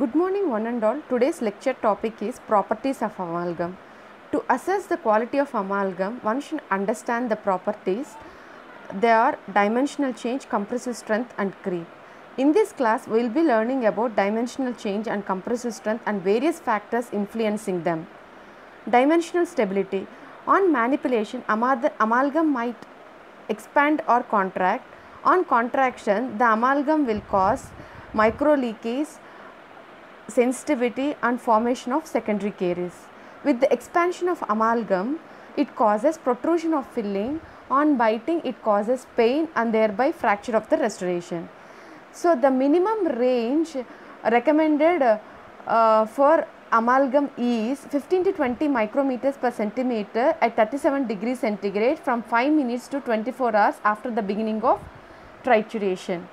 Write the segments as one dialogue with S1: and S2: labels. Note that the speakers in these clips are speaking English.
S1: Good morning, one and all. Today's lecture topic is properties of amalgam. To assess the quality of amalgam, one should understand the properties. They are dimensional change, compressive strength, and creep. In this class, we will be learning about dimensional change and compressive strength and various factors influencing them. Dimensional stability. On manipulation, amalgam might expand or contract. On contraction, the amalgam will cause micro leakage, sensitivity and formation of secondary caries. With the expansion of amalgam, it causes protrusion of filling. On biting, it causes pain and thereby fracture of the restoration. So, the minimum range recommended uh, for amalgam is 15 to 20 micrometers per centimeter at 37 degrees centigrade from 5 minutes to 24 hours after the beginning of trituration.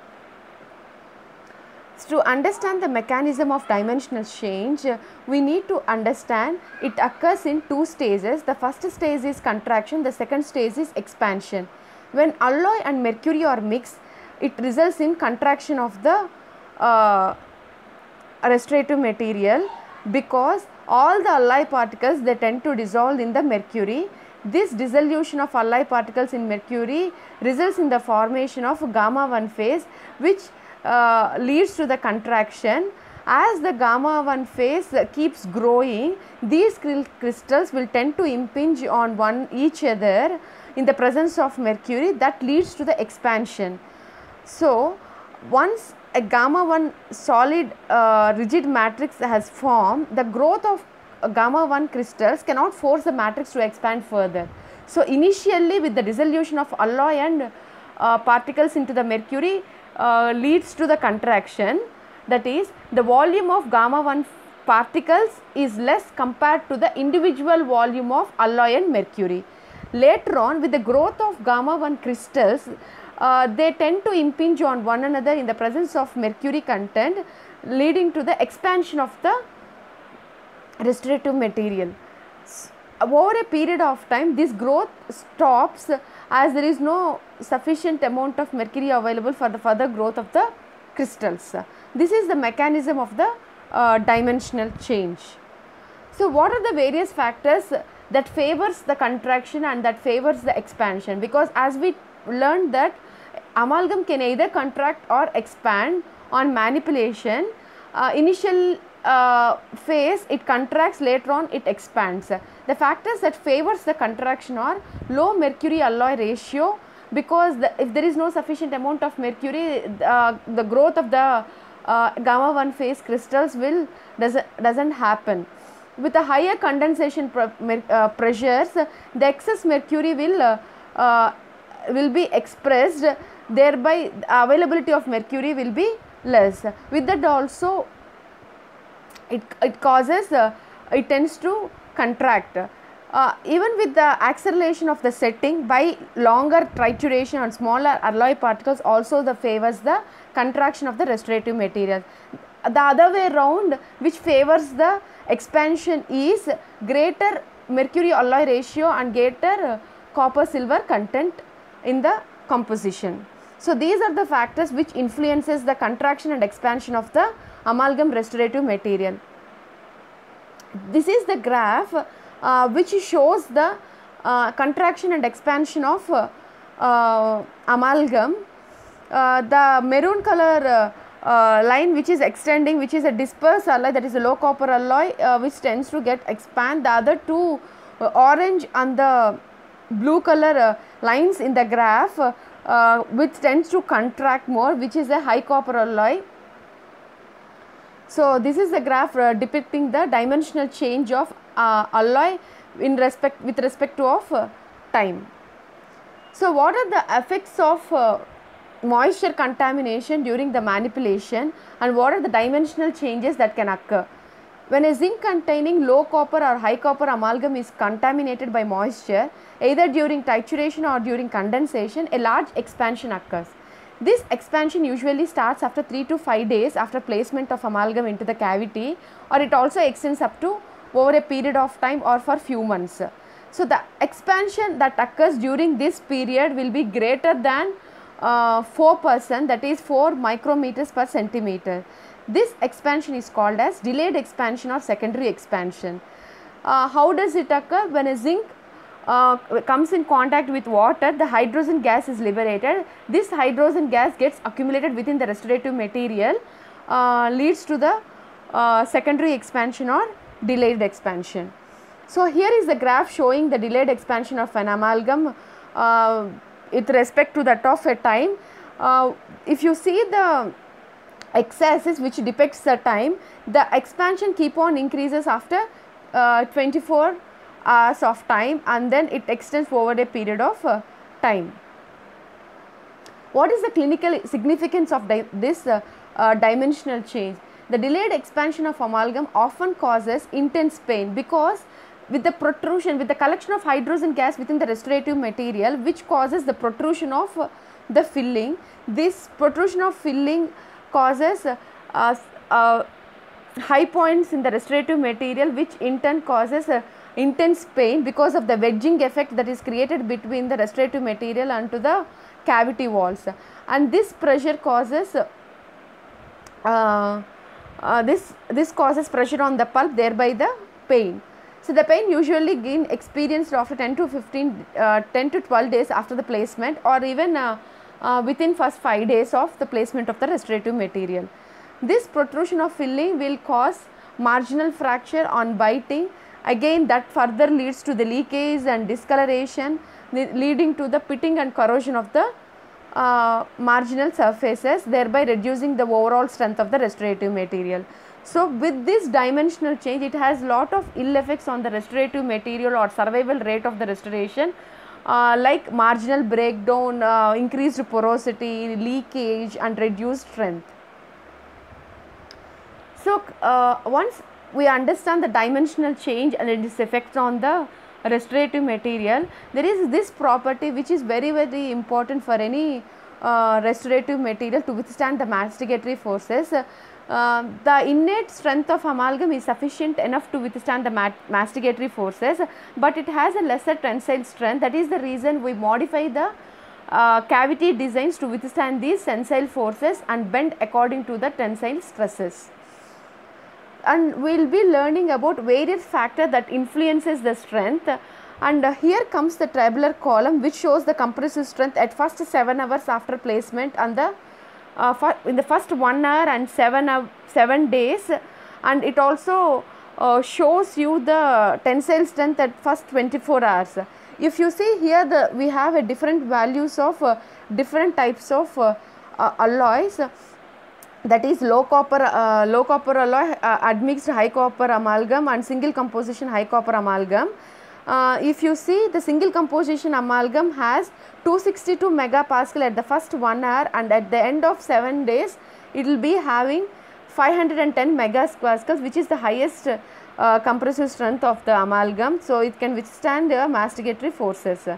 S1: To understand the mechanism of dimensional change, we need to understand it occurs in two stages. The first stage is contraction, the second stage is expansion. When alloy and mercury are mixed, it results in contraction of the uh, restorative material because all the alloy particles they tend to dissolve in the mercury. This dissolution of alloy particles in mercury results in the formation of gamma 1 phase which uh, leads to the contraction. As the gamma 1 phase keeps growing, these crystals will tend to impinge on one each other in the presence of mercury that leads to the expansion. So, once a gamma 1 solid uh, rigid matrix has formed, the growth of gamma 1 crystals cannot force the matrix to expand further. So, initially with the dissolution of alloy and uh, particles into the mercury uh, leads to the contraction that is the volume of gamma 1 particles is less compared to the individual volume of alloy and mercury. Later on with the growth of gamma 1 crystals uh, they tend to impinge on one another in the presence of mercury content leading to the expansion of the restorative material. Over a period of time this growth stops as there is no sufficient amount of mercury available for the further growth of the crystals. This is the mechanism of the uh, dimensional change. So, what are the various factors that favors the contraction and that favors the expansion because as we learned that amalgam can either contract or expand on manipulation uh, initial uh, phase it contracts later on it expands. The factors that favors the contraction are low mercury alloy ratio because the, if there is no sufficient amount of mercury uh, the growth of the uh, gamma 1 phase crystals will doesn't doesn't happen. With a higher condensation pr uh, pressures the excess mercury will uh, will be expressed thereby availability of mercury will be less. With that also it, it causes uh, it tends to contract uh, even with the acceleration of the setting by longer trituration on smaller alloy particles also the favors the contraction of the restorative material the other way round which favors the expansion is greater mercury alloy ratio and greater copper silver content in the composition. So, these are the factors which influences the contraction and expansion of the amalgam restorative material. This is the graph uh, which shows the uh, contraction and expansion of uh, amalgam. the maroon color line which is extending which is a dispersed alloy that is a low copper alloy which tends to get expand the other two orange and the blue color uh, lines in the graph uh, which tends to contract more which is a high copper alloy. So, this is the graph uh, depicting the dimensional change of uh, alloy in respect with respect to of uh, time. So, what are the effects of uh, moisture contamination during the manipulation and what are the dimensional changes that can occur? When a zinc containing low copper or high copper amalgam is contaminated by moisture, either during trituration or during condensation, a large expansion occurs. This expansion usually starts after 3 to 5 days after placement of amalgam into the cavity or it also extends up to over a period of time or for few months. So, the expansion that occurs during this period will be greater than uh, 4% that is 4 micrometers per centimeter. This expansion is called as delayed expansion or secondary expansion. Uh, how does it occur? When a zinc uh, comes in contact with water, the hydrogen gas is liberated. This hydrogen gas gets accumulated within the restorative material, uh, leads to the uh, secondary expansion or delayed expansion. So, here is the graph showing the delayed expansion of an amalgam uh, with respect to that of a time. Uh, if you see the x-axis which depicts the time, the expansion keep on increases after uh, 24 hours of time and then it extends over a period of uh, time. What is the clinical significance of di this uh, uh, dimensional change? The delayed expansion of amalgam often causes intense pain because with the protrusion, with the collection of hydrogen gas within the restorative material which causes the protrusion of uh, the filling, this protrusion of filling causes uh, uh, high points in the restorative material which in turn causes uh, intense pain because of the wedging effect that is created between the restorative material and to the cavity walls and this pressure causes uh, uh, this this causes pressure on the pulp thereby the pain. So, the pain usually gain experienced after 10 to 15 uh, 10 to 12 days after the placement or even uh, uh, within first 5 days of the placement of the restorative material. This protrusion of filling will cause marginal fracture on biting again that further leads to the leakage and discoloration leading to the pitting and corrosion of the uh, marginal surfaces thereby reducing the overall strength of the restorative material. So, with this dimensional change it has lot of ill effects on the restorative material or survival rate of the restoration uh, like marginal breakdown, uh, increased porosity, leakage and reduced strength. So, uh, once we understand the dimensional change and its effects on the restorative material, there is this property which is very very important for any uh, restorative material to withstand the masticatory forces. Uh, the innate strength of amalgam is sufficient enough to withstand the masticatory forces, but it has a lesser tensile strength. That is the reason we modify the uh, cavity designs to withstand these tensile forces and bend according to the tensile stresses and we will be learning about various factors that influences the strength. And uh, here comes the tabular column which shows the compressive strength at first 7 hours after placement and the uh, in the first 1 hour and 7 uh, 7 days. And it also uh, shows you the tensile strength at first 24 hours. If you see here the we have a different values of uh, different types of uh, alloys that is low copper uh, low copper alloy uh, admixed high copper amalgam and single composition high copper amalgam. Uh, if you see the single composition amalgam has 262 megapascal at the first 1 hour and at the end of 7 days it will be having 510 megapascals which is the highest uh, compressive strength of the amalgam. So it can withstand the masticatory forces.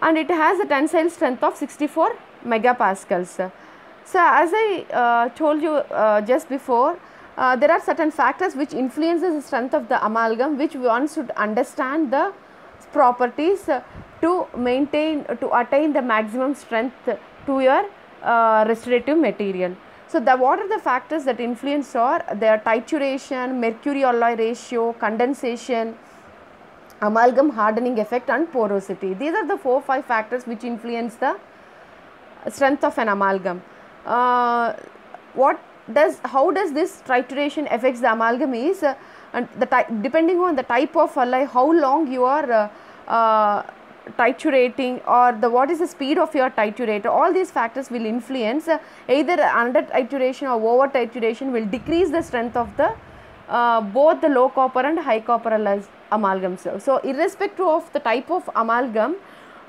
S1: And it has a tensile strength of 64 megapascals so, as I uh, told you uh, just before, uh, there are certain factors which influences the strength of the amalgam which one should understand the properties to maintain to attain the maximum strength to your uh, restorative material. So, the what are the factors that influence are their trituration, mercury alloy ratio, condensation, amalgam hardening effect and porosity. These are the 4 5 factors which influence the strength of an amalgam uh, what does how does this trituration affects the amalgam is uh, and the depending on the type of alloy how long you are uh, uh, triturating or the what is the speed of your triturator all these factors will influence uh, either under trituration or over trituration will decrease the strength of the uh, both the low copper and high copper alloys amalgams. So, irrespective of the type of amalgam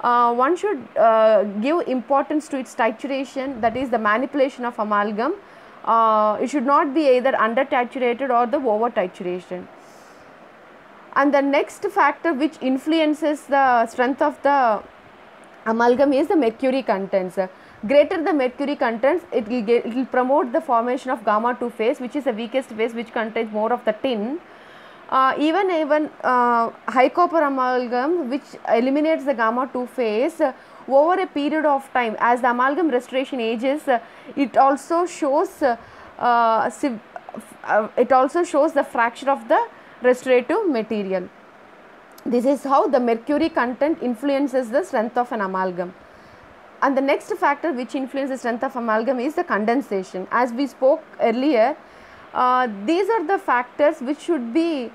S1: uh, one should uh, give importance to its trituration that is the manipulation of amalgam. Uh, it should not be either under triturated or the over trituration. And the next factor which influences the strength of the amalgam is the mercury contents. Greater the mercury contents, it will, get, it will promote the formation of gamma 2 phase which is the weakest phase which contains more of the tin uh, even even uh, high copper amalgam which eliminates the gamma 2 phase uh, over a period of time as the amalgam restoration ages uh, it also shows uh, uh, it also shows the fracture of the restorative material. This is how the mercury content influences the strength of an amalgam. And the next factor which influences the strength of amalgam is the condensation. As we spoke earlier these are the factors which should be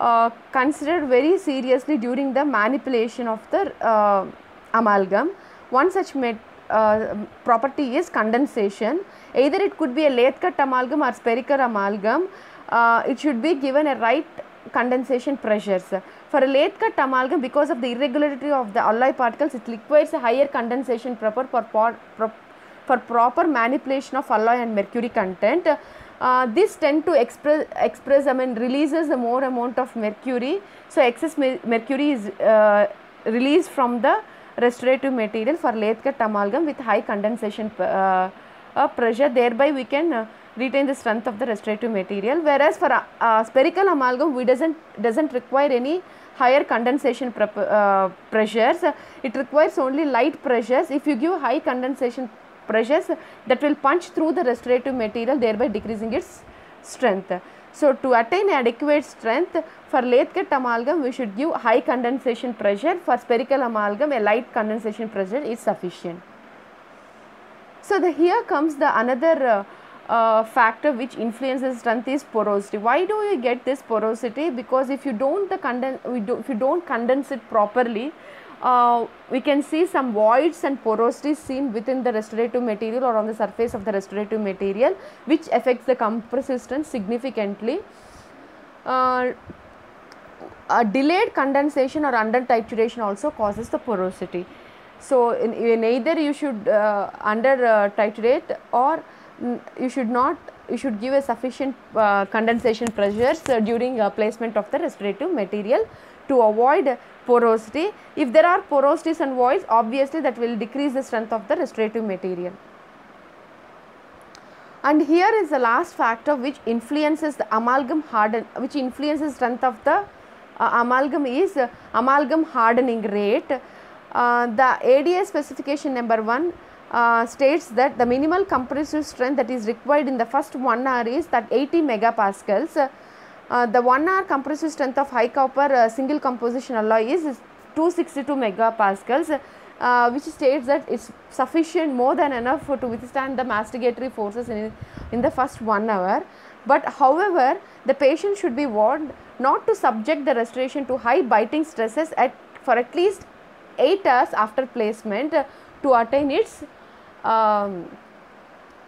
S1: uh, considered very seriously during the manipulation of the uh, amalgam one such uh, property is condensation either it could be a lathe cut amalgam or spherical amalgam uh, it should be given a right condensation pressures. For a lathe cut amalgam, because of the irregularity of the alloy particles, it requires a higher condensation pressure for, pro- for proper manipulation of alloy and mercury content. Uh, this tend to express, express, I mean, releases a more amount of mercury. So, excess mer- mercury is uh, released from the restorative material for lathe cut amalgam with high condensation uh, uh, pressure. Thereby, we can uh, retain the strength of the restorative material whereas for spherical amalgam we doesn't doesn't require any higher condensation pressures it requires only light pressures if you give high condensation pressures that will punch through the restorative material thereby decreasing its strength so to attain adequate strength for lathe cut amalgam we should give high condensation pressure for spherical amalgam a light condensation pressure is sufficient so the here comes the another uh, uh, factor which influences strength is porosity. Why do you get this porosity? Because if you don't the condense, we do, if you don't condense it properly, uh, we can see some voids and porosity seen within the restorative material or on the surface of the restorative material, which affects the compressive strength significantly. Uh, a delayed condensation or under trituration also causes the porosity. So, in, in either you should uh, under uh, triturate or you should not you should give a sufficient uh, condensation pressures uh, during uh, placement of the restorative material to avoid porosity. If there are porosities and voids obviously that will decrease the strength of the restorative material. And here is the last factor which influences the amalgam harden which influences strength of the uh, amalgam is uh, amalgam hardening rate. Uh, the ADA specification number 1 uh, states that the minimal compressive strength that is required in the first 1 hour is that 80 megapascals. Uh, the 1 hour compressive strength of high copper uh, single composition alloy is, is 262 megapascals uh, which states that it's sufficient more than enough to withstand the masticatory forces in, in the first 1 hour. But however, the patient should be warned not to subject the restoration to high biting stresses at for at least 8 hours after placement uh, to attain its um,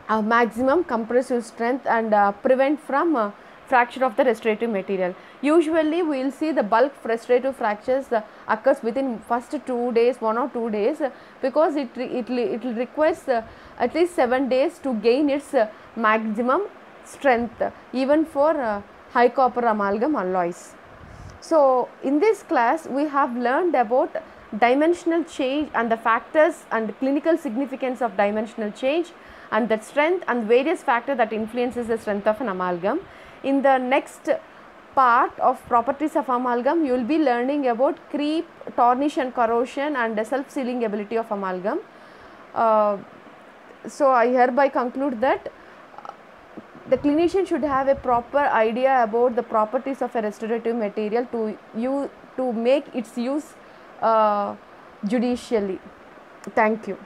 S1: uh, maximum compressive strength and prevent from fracture of the restorative material. Usually we will see the bulk restorative fractures uh, occurs within first 2 days, 1 or 2 days uh, because it, it, it requires uh, at least 7 days to gain its uh, maximum strength uh, even for high copper amalgam alloys. So, in this class we have learned about dimensional change and the factors and clinical significance of dimensional change and the strength and various factors that influences the strength of an amalgam. In the next part of properties of amalgam, you will be learning about creep, tarnish and corrosion and the self-sealing ability of amalgam. Uh, so, I hereby conclude that the clinician should have a proper idea about the properties of a restorative material to you to make its use uh, judicially. Thank you.